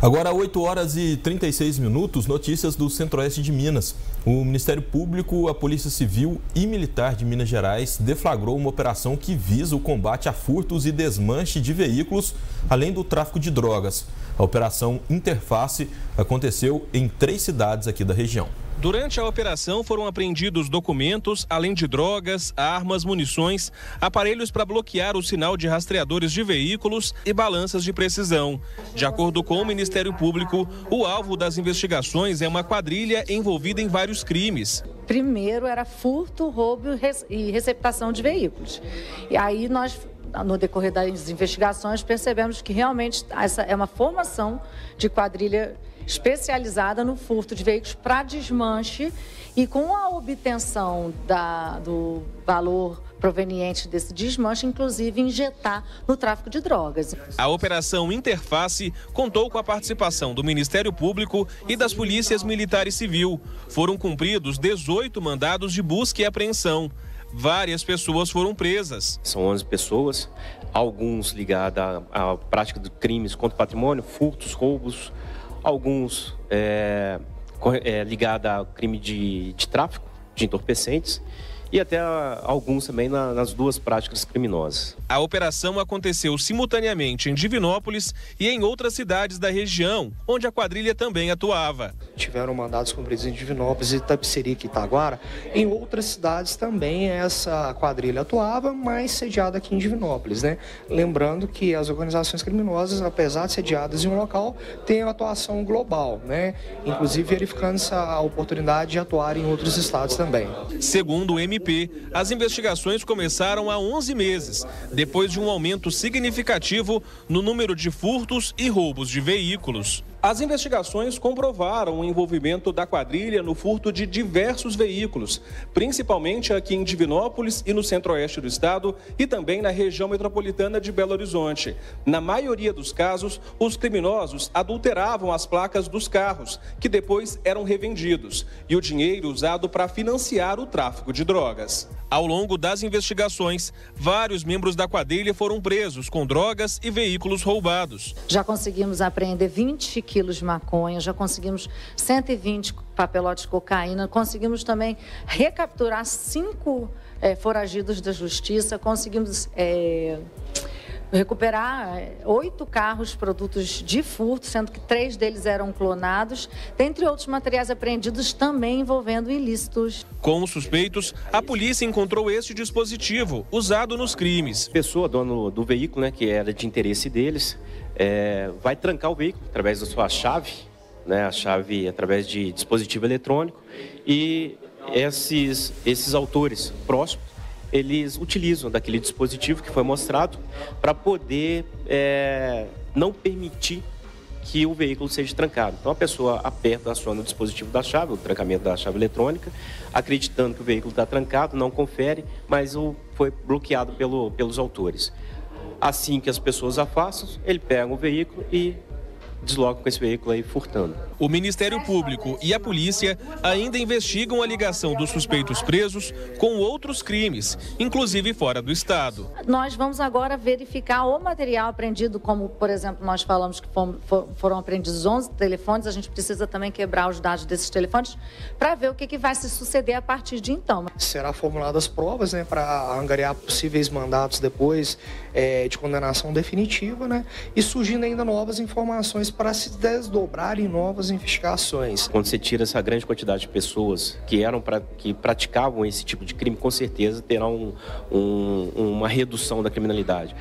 Agora, 8 horas e 36 minutos, notícias do Centro-Oeste de Minas. O Ministério Público, a Polícia Civil e Militar de Minas Gerais deflagrou uma operação que visa o combate a furtos e desmanche de veículos, além do tráfico de drogas. A operação Interface aconteceu em três cidades aqui da região. Durante a operação foram apreendidos documentos, além de drogas, armas, munições, aparelhos para bloquear o sinal de rastreadores de veículos e balanças de precisão. De acordo com o Ministério Público, o alvo das investigações é uma quadrilha envolvida em vários crimes. Primeiro era furto, roubo e receptação de veículos. E aí nós no decorrer das investigações, percebemos que realmente essa é uma formação de quadrilha especializada no furto de veículos para desmanche e com a obtenção da, do valor proveniente desse desmanche, inclusive injetar no tráfico de drogas. A operação Interface contou com a participação do Ministério Público e das polícias militar e civil. Foram cumpridos 18 mandados de busca e apreensão. Várias pessoas foram presas. São 11 pessoas, alguns ligados à, prática de crimes contra o patrimônio, furtos, roubos, alguns é, é, ligados ao crime de, de tráfico de entorpecentes e até alguns também na, nas duas práticas criminosas. A operação aconteceu simultaneamente em Divinópolis e em outras cidades da região, onde a quadrilha também atuava. Tiveram mandados cumpridos em Divinópolis e Tapicerica e Itaguara. Em outras cidades também essa quadrilha atuava, mas sediada aqui em Divinópolis. Né? Lembrando que as organizações criminosas, apesar de sediadas em um local, têm atuação global, né? inclusive verificando essa oportunidade de atuar em outros estados também. Segundo o MP, MP, as investigações começaram há 11 meses, depois de um aumento significativo no número de furtos e roubos de veículos. As investigações comprovaram o envolvimento da quadrilha no furto de diversos veículos, principalmente aqui em Divinópolis e no centro-oeste do estado e também na região metropolitana de Belo Horizonte. Na maioria dos casos, os criminosos adulteravam as placas dos carros, que depois eram revendidos, e o dinheiro usado para financiar o tráfico de drogas. Ao longo das investigações, vários membros da quadrilha foram presos com drogas e veículos roubados. Já conseguimos apreender 20 quilos de maconha, já conseguimos 120 papelotes de cocaína, conseguimos também recapturar cinco é, foragidos da justiça, conseguimos. É, recuperar é, oito carros produtos de furto, sendo que três deles eram clonados, dentre outros materiais apreendidos também envolvendo ilícitos. Com os suspeitos, a polícia encontrou este dispositivo usado nos crimes. A pessoa, dono do veículo, né, que era de interesse deles, é, vai trancar o veículo através da sua chave, né, a chave através de dispositivo eletrônico, e esses, esses autores próximos eles utilizam daquele dispositivo que foi mostrado para poder é, não permitir que o veículo seja trancado. Então a pessoa aperta, aciona o dispositivo da chave, o trancamento da chave eletrônica, acreditando que o veículo está trancado, não confere, mas o, foi bloqueado pelo, pelos autores. Assim que as pessoas afastam, ele pega o veículo e deslocam com esse veículo aí furtando. O Ministério Público e a polícia ainda investigam a ligação dos suspeitos presos com outros crimes, inclusive fora do estado. Nós vamos agora verificar o material apreendido, como, por exemplo, nós falamos que foram, foram apreendidos 11 telefones, a gente precisa também quebrar os dados desses telefones para ver o que, que vai se suceder a partir de então. Será formuladas provas né, para angariar possíveis mandatos depois é, de condenação definitiva, né? E surgindo ainda novas informações para se desdobrar em novas investigações. Quando você tira essa grande quantidade de pessoas que eram pra, que praticavam esse tipo de crime, com certeza terá um, um, uma redução da criminalidade.